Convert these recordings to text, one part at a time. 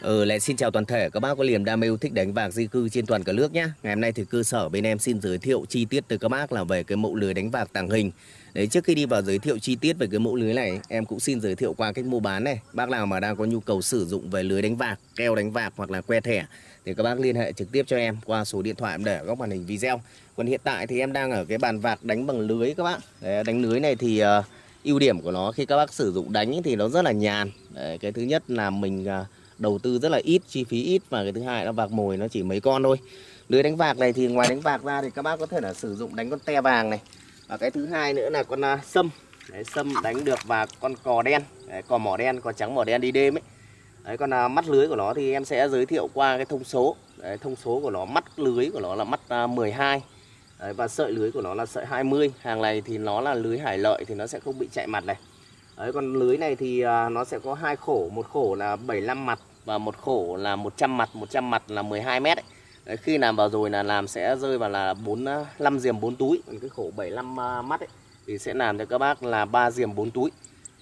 Ừ, lại xin chào toàn thể các bác có niềm đam mê yêu thích đánh bạc di cư trên toàn cả nước nhé. Ngày hôm nay thì cơ sở bên em xin giới thiệu chi tiết tới các bác là về cái mẫu lưới đánh bạc tàng hình. Đấy trước khi đi vào giới thiệu chi tiết về cái mẫu lưới này, em cũng xin giới thiệu qua cách mua bán này. Bác nào mà đang có nhu cầu sử dụng về lưới đánh bạc, keo đánh bạc hoặc là que thẻ thì các bác liên hệ trực tiếp cho em qua số điện thoại em để ở góc màn hình video. Còn hiện tại thì em đang ở cái bàn vạc đánh bằng lưới các bác. Đấy, đánh lưới này thì uh, ưu điểm của nó khi các bác sử dụng đánh thì nó rất là nhàn. Đấy, cái thứ nhất là mình uh, đầu tư rất là ít chi phí ít và cái thứ hai là vạc mồi nó chỉ mấy con thôi. Lưới đánh vạc này thì ngoài đánh vạc ra thì các bác có thể là sử dụng đánh con te vàng này. Và cái thứ hai nữa là con uh, sâm. Đấy, sâm đánh được và con cò đen. Đấy, cò mỏ đen cò trắng mỏ đen đi đêm ấy. Đấy còn uh, à, mắt lưới của nó thì em sẽ giới thiệu qua cái thông số. Đấy, thông số của nó mắt lưới của nó là mắt à, uh, 12 đấy, và sợi lưới của nó là sợi 20 hàng này thì nó là lưới hải lợi thì nó sẽ không bị chạy mặt này. Đấy, còn lưới này thì uh, nó sẽ có hai khổ, một khổ là 75 mặt và một khổ là 100 mặt, 100 mặt là 12 mét. ấy. Đấy, khi làm vào rồi là làm sẽ rơi vào là 4 5 à, diềm 4 túi, còn cái khổ 75 à, mắt ấy, thì sẽ làm cho các bác là 3 diềm 4 túi.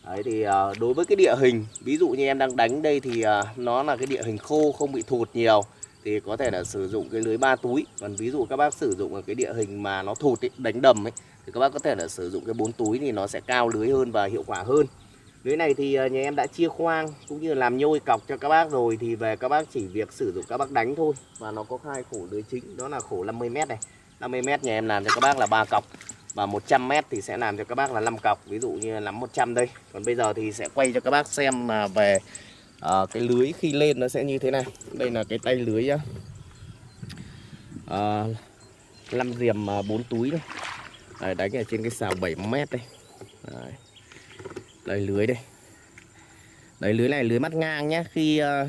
Đấy thì à, đối với cái địa hình, ví dụ như em đang đánh đây thì nó là cái địa hình khô không bị thụt nhiều thì có thể là sử dụng cái lưới ba túi. Còn ví dụ các bác sử dụng ở cái địa hình mà nó thụt ấy, đánh đầm ấy thì các bác có thể là sử dụng cái bốn túi thì nó sẽ cao lưới hơn và hiệu quả hơn lưới này thì ờ, nhà em đã chia khoang cũng như làm nhôi cọc cho các bác rồi thì về các bác chỉ việc sử dụng các bác đánh thôi. Và nó có hai khổ lưới chính đó là khổ 50 m này. 50 m nhà em làm cho các bác là ba cọc và 100 m thì sẽ làm cho các bác là 5 cọc ví dụ như nắm 100 đây. Còn bây giờ thì sẽ quay cho các bác xem là về uh, cái lưới khi lên nó sẽ như thế này. Đây là cái tay lưới nhá uh, 5 diềm ờ, 4 túi đây Đấy, đánh ở trên cái xào 7 m đây. Đấy đây lưới đây. Đấy lưới này lưới mắt ngang nhé khi ờ,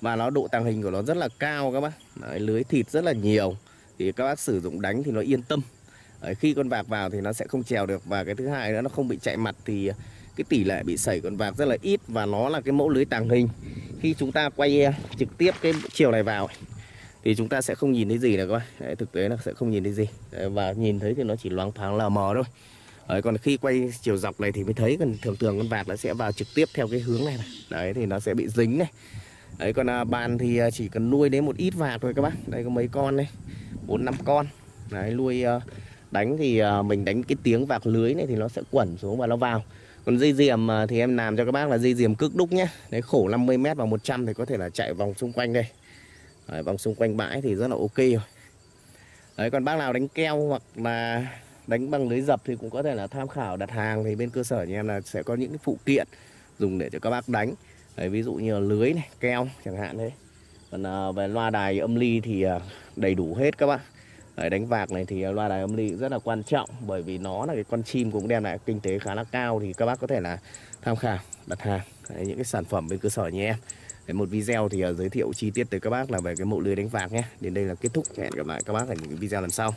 và nó độ tàng hình của nó rất là cao các bác. Đấy, lưới thịt rất là nhiều. Thì các bác sử dụng đánh thì nó yên tâm. Đấy, khi con vạc vào thì nó sẽ không trèo được. Và cái thứ hai nữa nó không bị chạy mặt thì cái tỷ lệ bị sẩy con vạc rất là ít và nó là cái mẫu lưới tàng hình. Khi chúng ta quay ờ, trực tiếp cái chiều này vào thì chúng ta sẽ không nhìn thấy gì nữa các bác. Đấy, thực tế là sẽ không nhìn thấy gì. Đấy, và nhìn thấy thì nó chỉ loáng thoáng lờ mờ thôi. Đấy, còn khi quay chiều dọc này thì mới thấy còn thường thường con vạt nó sẽ vào trực tiếp theo cái hướng này, này. đấy thì nó sẽ bị dính này. Đấy còn à, bàn thì à, chỉ cần nuôi đến một ít vạt thôi các bác. Đây có mấy con đây bốn năm con. Đấy nuôi à, đánh thì à, mình đánh cái tiếng vạc lưới này thì nó sẽ quẩn xuống và nó vào. Còn dây diềm à, thì em làm cho các bác là dây diềm cực đúc nhé đấy khổ 50 m và 100 thì có thể là chạy vòng xung quanh đây. Đấy, vòng xung quanh bãi thì rất là ok rồi. Đấy, còn bác nào đánh keo hoặc là đánh bằng lưới dập thì cũng có thể là tham khảo đặt hàng thì bên cơ sở nhà em là sẽ có những cái phụ kiện dùng để cho các bác đánh Đấy, ví dụ như là lưới này keo chẳng hạn đấy còn à, về loa đài âm ly thì à, đầy đủ hết các bác Đấy, đánh vạc này thì loa đài âm ly rất là quan trọng bởi vì nó là cái con chim cũng đem lại kinh tế khá là cao thì các bác có thể là tham khảo đặt hàng Đấy, những cái sản phẩm bên cơ sở nhà em Đấy, một video thì à, giới thiệu chi tiết tới các bác là về cái mẫu lưới đánh vạc nhé. Đến đây là kết thúc. Hẹn gặp lại các bác ở những video lần sau.